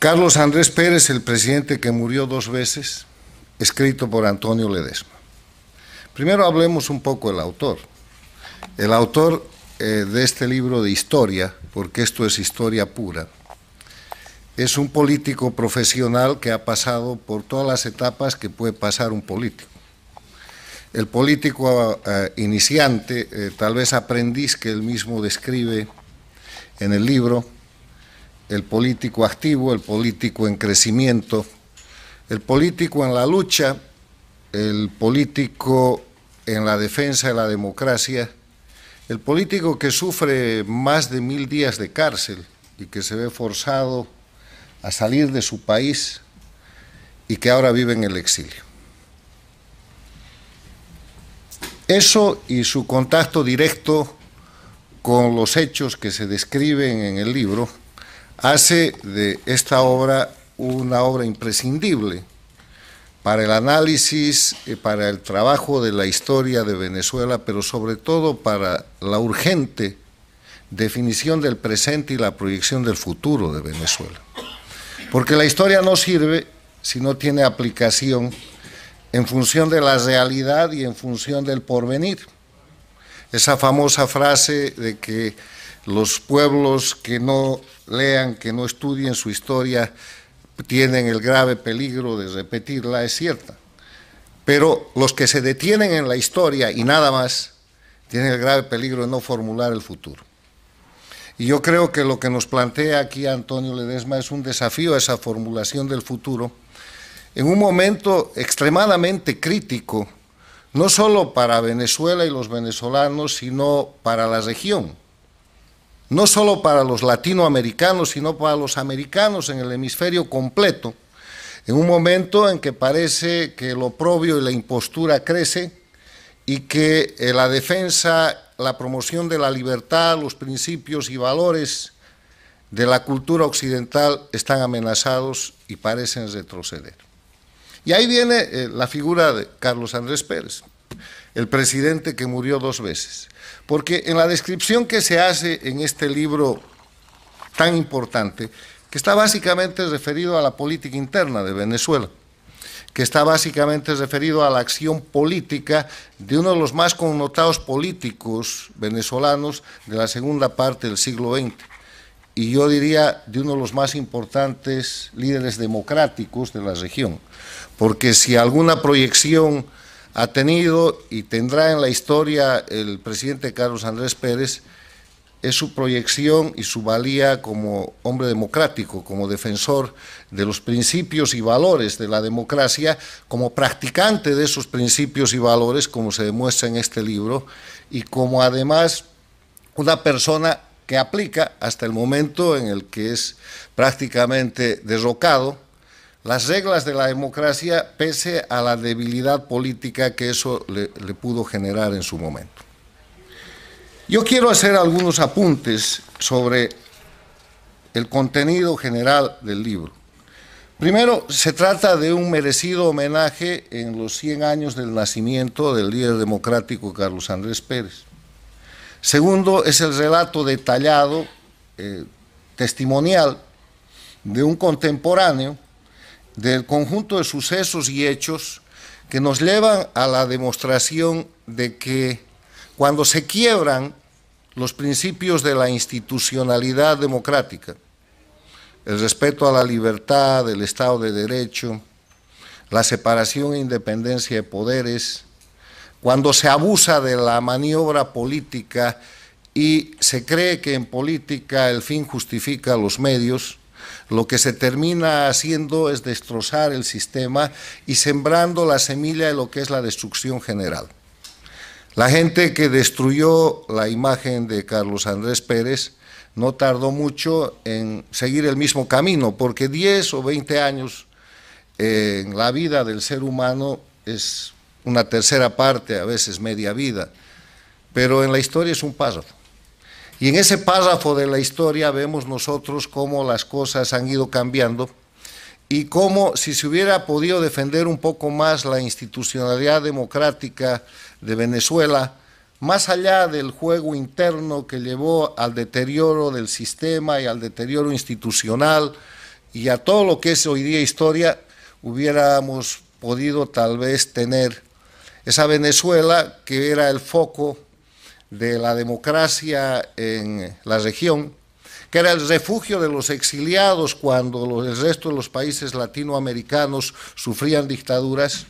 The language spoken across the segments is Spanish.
Carlos Andrés Pérez, el presidente que murió dos veces, escrito por Antonio Ledesma. Primero hablemos un poco del autor. El autor eh, de este libro de historia, porque esto es historia pura, es un político profesional que ha pasado por todas las etapas que puede pasar un político. El político eh, iniciante, eh, tal vez aprendiz que él mismo describe en el libro, el político activo, el político en crecimiento, el político en la lucha, el político en la defensa de la democracia, el político que sufre más de mil días de cárcel y que se ve forzado a salir de su país y que ahora vive en el exilio. Eso y su contacto directo con los hechos que se describen en el libro hace de esta obra una obra imprescindible para el análisis, y para el trabajo de la historia de Venezuela, pero sobre todo para la urgente definición del presente y la proyección del futuro de Venezuela. Porque la historia no sirve si no tiene aplicación en función de la realidad y en función del porvenir. Esa famosa frase de que los pueblos que no lean, que no estudien su historia, tienen el grave peligro de repetirla, es cierta. Pero los que se detienen en la historia y nada más, tienen el grave peligro de no formular el futuro. Y yo creo que lo que nos plantea aquí Antonio Ledesma es un desafío a esa formulación del futuro en un momento extremadamente crítico, no solo para Venezuela y los venezolanos, sino para la región no solo para los latinoamericanos, sino para los americanos en el hemisferio completo, en un momento en que parece que lo oprobio y la impostura crece y que eh, la defensa, la promoción de la libertad, los principios y valores de la cultura occidental están amenazados y parecen retroceder. Y ahí viene eh, la figura de Carlos Andrés Pérez, el presidente que murió dos veces. Porque en la descripción que se hace en este libro tan importante, que está básicamente referido a la política interna de Venezuela, que está básicamente referido a la acción política de uno de los más connotados políticos venezolanos de la segunda parte del siglo XX, y yo diría de uno de los más importantes líderes democráticos de la región, porque si alguna proyección ha tenido y tendrá en la historia el presidente Carlos Andrés Pérez es su proyección y su valía como hombre democrático, como defensor de los principios y valores de la democracia, como practicante de esos principios y valores, como se demuestra en este libro, y como además una persona que aplica hasta el momento en el que es prácticamente derrocado las reglas de la democracia pese a la debilidad política que eso le, pudo generar en su momento. Yo quiero hacer algunos apuntes sobre el contenido general del libro. Primero, se trata de un merecido homenaje en los 100 años del nacimiento del líder democrático Carlos Andrés Pérez. Segundo, es el relato detallado, eh, testimonial, de un contemporáneo del conjunto de sucesos y hechos que nos llevan a la demostración de que cuando se quiebran los principios de la institucionalidad democrática, el respeto a la libertad, el Estado de Derecho, la separación e independencia de poderes, cuando se abusa de la maniobra política y se cree que en política el fin justifica los medios, lo que se termina haciendo es destrozar el sistema y sembrando la semilla de lo que es la destrucción general. La gente que destruyó la imagen de Carlos Andrés Pérez no tardó mucho en seguir el mismo camino, porque 10 o 20 años en la vida del ser humano es una tercera parte, a veces media vida, pero en la historia es un paso. Y en ese párrafo de la historia vemos nosotros cómo las cosas han ido cambiando y cómo si se hubiera podido defender un poco más la institucionalidad democrática de Venezuela, más allá del juego interno que llevó al deterioro del sistema y al deterioro institucional y a todo lo que es hoy día historia, hubiéramos podido tal vez tener esa Venezuela que era el foco de la democracia en la región, que era el refugio de los exiliados cuando el resto de los países latinoamericanos sufrían dictaduras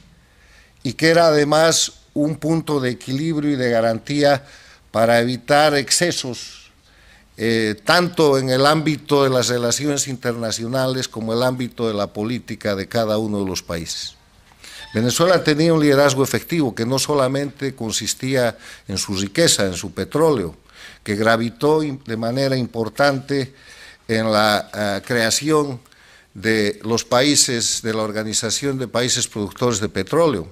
y que era además un punto de equilibrio y de garantía para evitar excesos, eh, tanto en el ámbito de las relaciones internacionales como en el ámbito de la política de cada uno de los países. Venezuela tenía un liderazgo efectivo que no solamente consistía en su riqueza, en su petróleo, que gravitó de manera importante en la eh, creación de los países, de la Organización de Países Productores de Petróleo,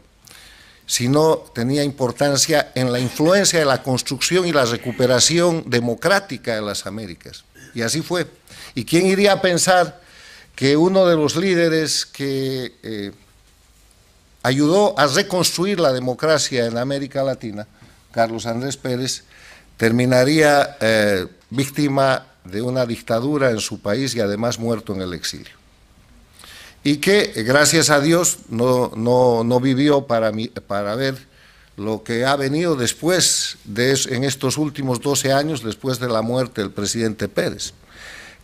sino tenía importancia en la influencia de la construcción y la recuperación democrática de las Américas. Y así fue. ¿Y quién iría a pensar que uno de los líderes que eh, ayudó a reconstruir la democracia en América Latina, Carlos Andrés Pérez, terminaría eh, víctima de una dictadura en su país y además muerto en el exilio. Y que, gracias a Dios, no, no, vivió para, para ver lo que ha venido después, de, en estos últimos 12 años, después de la muerte del presidente Pérez.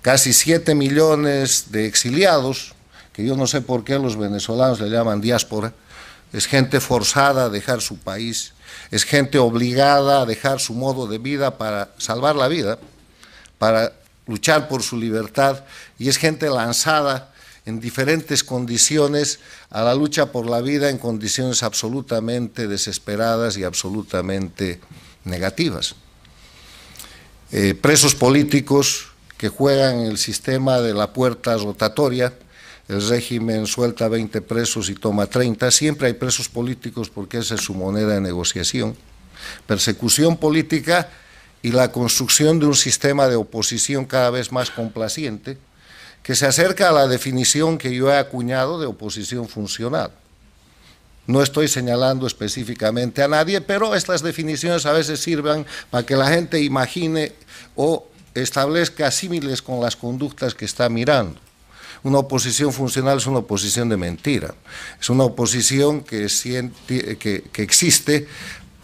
Casi 7 millones de exiliados, que yo no sé por qué los venezolanos le llaman diáspora, es gente forzada a dejar su país, es gente obligada a dejar su modo de vida para salvar la vida, para luchar por su libertad, y es gente lanzada en diferentes condiciones a la lucha por la vida en condiciones absolutamente desesperadas y absolutamente negativas. Eh, presos políticos que juegan el sistema de la puerta rotatoria, el régimen suelta 20 presos y toma 30, siempre hay presos políticos porque esa es su moneda de negociación, persecución política y la construcción de un sistema de oposición cada vez más complaciente, que se acerca a la definición que yo he acuñado de oposición funcional. No estoy señalando específicamente a nadie, pero estas definiciones a veces sirven para que la gente imagine o establezca símiles con las conductas que está mirando. Una oposición funcional es una oposición de mentira, es una oposición que, que, existe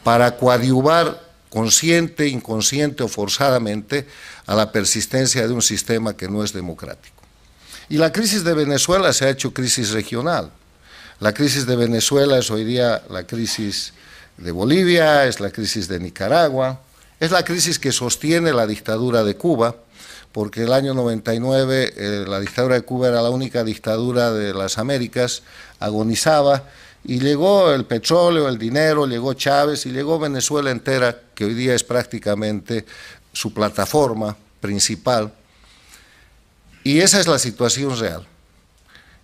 para coadyuvar consciente, inconsciente o forzadamente a la persistencia de un sistema que no es democrático. Y la crisis de Venezuela se ha hecho crisis regional. La crisis de Venezuela es hoy día la crisis de Bolivia, es la crisis de Nicaragua, es la crisis que sostiene la dictadura de Cuba, porque el año 99 eh, la dictadura de Cuba era la única dictadura de las Américas, agonizaba, y llegó el petróleo, el dinero, llegó Chávez y llegó Venezuela entera, que hoy día es prácticamente su plataforma principal. Y esa es la situación real.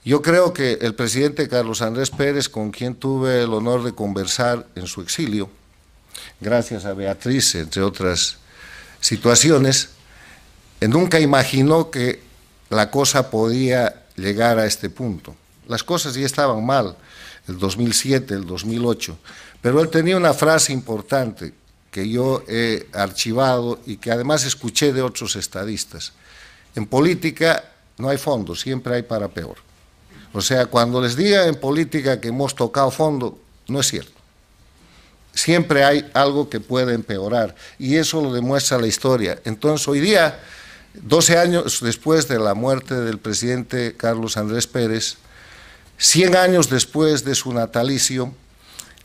Yo creo que el presidente Carlos Andrés Pérez, con quien tuve el honor de conversar en su exilio, gracias a Beatriz, entre otras situaciones, nunca imaginó que la cosa podía llegar a este punto. Las cosas ya estaban mal, el 2007, el 2008, pero él tenía una frase importante que yo he archivado y que además escuché de otros estadistas. En política no hay fondo, siempre hay para peor. O sea, cuando les diga en política que hemos tocado fondo, no es cierto. Siempre hay algo que puede empeorar y eso lo demuestra la historia. Entonces, hoy día 12 años después de la muerte del presidente Carlos Andrés Pérez, 100 años después de su natalicio,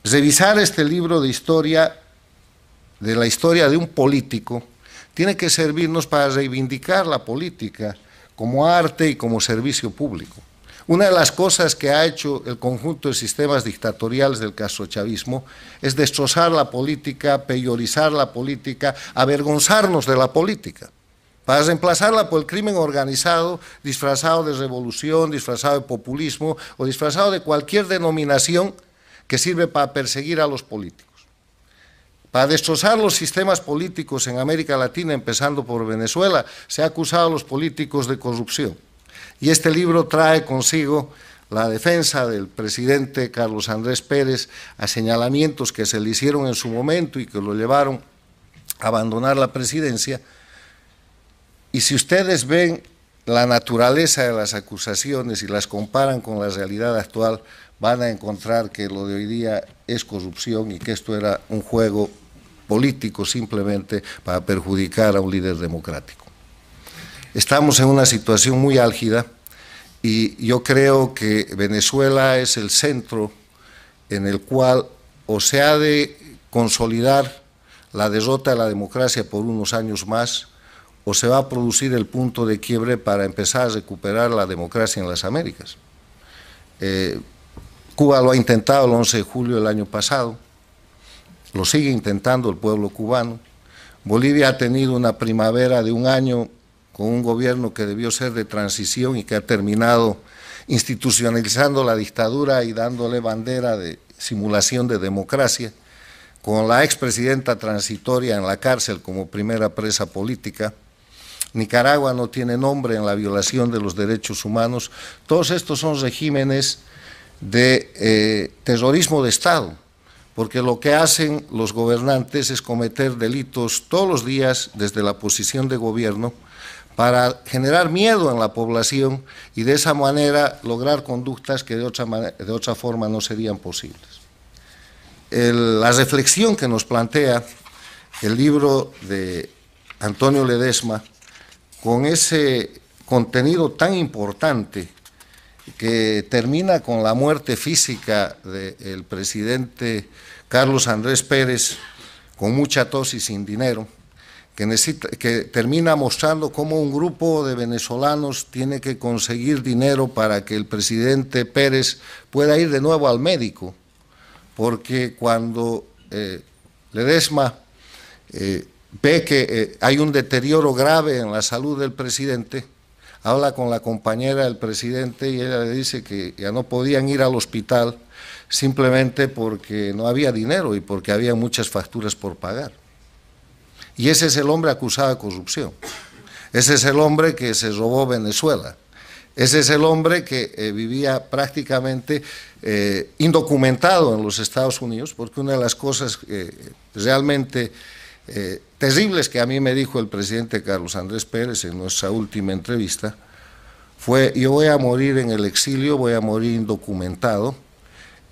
revisar este libro de historia, de la historia de un político, tiene que servirnos para reivindicar la política como arte y como servicio público. Una de las cosas que ha hecho el conjunto de sistemas dictatoriales del castrochavismo es destrozar la política, peyorizar la política, avergonzarnos de la política para reemplazarla por el crimen organizado, disfrazado de revolución, disfrazado de populismo o disfrazado de cualquier denominación que sirve para perseguir a los políticos. Para destrozar los sistemas políticos en América Latina, empezando por Venezuela, se ha acusado a los políticos de corrupción. Y este libro trae consigo la defensa del presidente Carlos Andrés Pérez a señalamientos que se le hicieron en su momento y que lo llevaron a abandonar la presidencia, y si ustedes ven la naturaleza de las acusaciones y las comparan con la realidad actual, van a encontrar que lo de hoy día es corrupción y que esto era un juego político simplemente para perjudicar a un líder democrático. Estamos en una situación muy álgida y yo creo que Venezuela es el centro en el cual o se ha de consolidar la derrota de la democracia por unos años más o se va a producir el punto de quiebre para empezar a recuperar la democracia en las Américas. Eh, Cuba lo ha intentado el 11 de julio del año pasado, lo sigue intentando el pueblo cubano. Bolivia ha tenido una primavera de un año con un gobierno que debió ser de transición y que ha terminado institucionalizando la dictadura y dándole bandera de simulación de democracia, con la expresidenta transitoria en la cárcel como primera presa política, Nicaragua no tiene nombre en la violación de los derechos humanos. Todos estos son regímenes de eh, terrorismo de Estado, porque lo que hacen los gobernantes es cometer delitos todos los días desde la posición de gobierno para generar miedo en la población y de esa manera lograr conductas que de otra, de otra forma no serían posibles. la reflexión que nos plantea el libro de Antonio Ledesma con ese contenido tan importante que termina con la muerte física del presidente Carlos Andrés Pérez con mucha tos y sin dinero, que, termina mostrando cómo un grupo de venezolanos tiene que conseguir dinero para que el presidente Pérez pueda ir de nuevo al médico, porque cuando eh, Ledesma eh, ve que eh, hay un deterioro grave en la salud del presidente, habla con la compañera del presidente y ella le dice que ya no podían ir al hospital simplemente porque no había dinero y porque había muchas facturas por pagar. Y ese es el hombre acusado de corrupción. Ese es el hombre que se robó Venezuela. Ese es el hombre que eh, vivía prácticamente eh, indocumentado en los Estados Unidos, porque una de las cosas realmente eh, terribles que a mí me dijo el presidente Carlos Andrés Pérez en nuestra última entrevista fue, yo voy a morir en el exilio, voy a morir indocumentado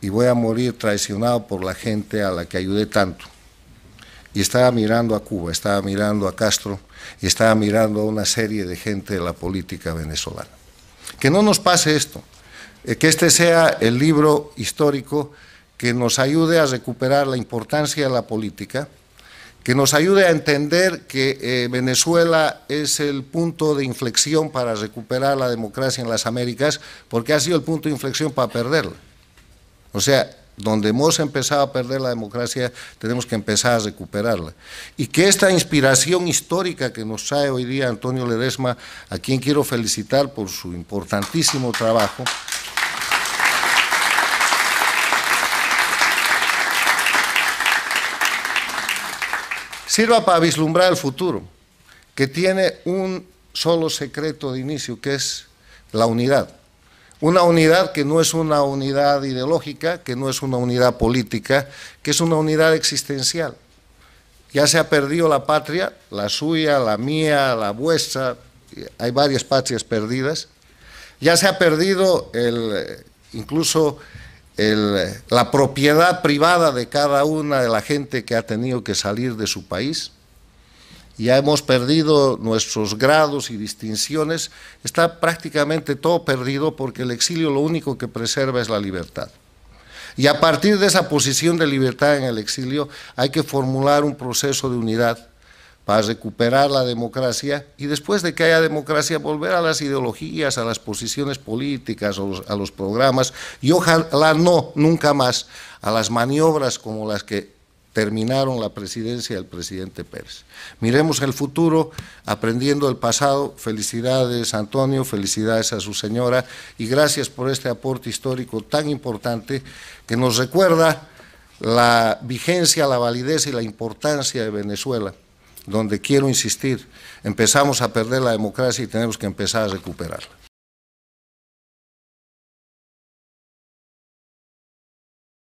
y voy a morir traicionado por la gente a la que ayudé tanto. Y estaba mirando a Cuba, estaba mirando a Castro y estaba mirando a una serie de gente de la política venezolana. Que no nos pase esto, eh, que este sea el libro histórico que nos ayude a recuperar la importancia de la política, que nos ayude a entender que eh, Venezuela es el punto de inflexión para recuperar la democracia en las Américas, porque ha sido el punto de inflexión para perderla. O sea, donde hemos empezado a perder la democracia, tenemos que empezar a recuperarla. Y que esta inspiración histórica que nos trae hoy día Antonio Ledesma, a quien quiero felicitar por su importantísimo trabajo, sirva para vislumbrar el futuro, que tiene un solo secreto de inicio, que es la unidad. Una unidad que no es una unidad ideológica, que no es una unidad política, que es una unidad existencial. Ya se ha perdido la patria, la suya, la mía, la vuestra, hay varias patrias perdidas. Ya se ha perdido el, incluso la propiedad privada de cada una de la gente que ha tenido que salir de su país. Ya hemos perdido nuestros grados y distinciones, está prácticamente todo perdido porque el exilio lo único que preserva es la libertad. Y a partir de esa posición de libertad en el exilio hay que formular un proceso de unidad para recuperar la democracia y después de que haya democracia volver a las ideologías, a las posiciones políticas, a los, programas y ojalá no, nunca más, a las maniobras como las que terminaron la presidencia del presidente Pérez. Miremos el futuro aprendiendo el pasado. Felicidades Antonio, felicidades a su señora y gracias por este aporte histórico tan importante que nos recuerda la vigencia, la validez y la importancia de Venezuela donde quiero insistir, empezamos a perder la democracia y tenemos que empezar a recuperarla.